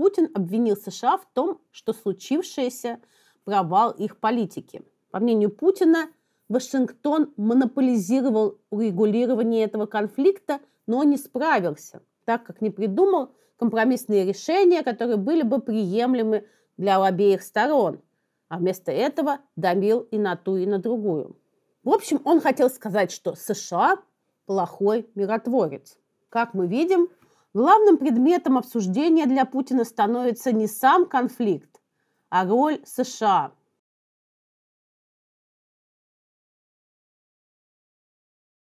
Путин обвинил США в том, что случившееся провал их политики. По мнению Путина, Вашингтон монополизировал урегулирование этого конфликта, но не справился, так как не придумал компромиссные решения, которые были бы приемлемы для обеих сторон, а вместо этого давил и на ту, и на другую. В общем, он хотел сказать, что США плохой миротворец. Как мы видим, главным предметом обсуждения для Путина становится не сам конфликт, а роль США.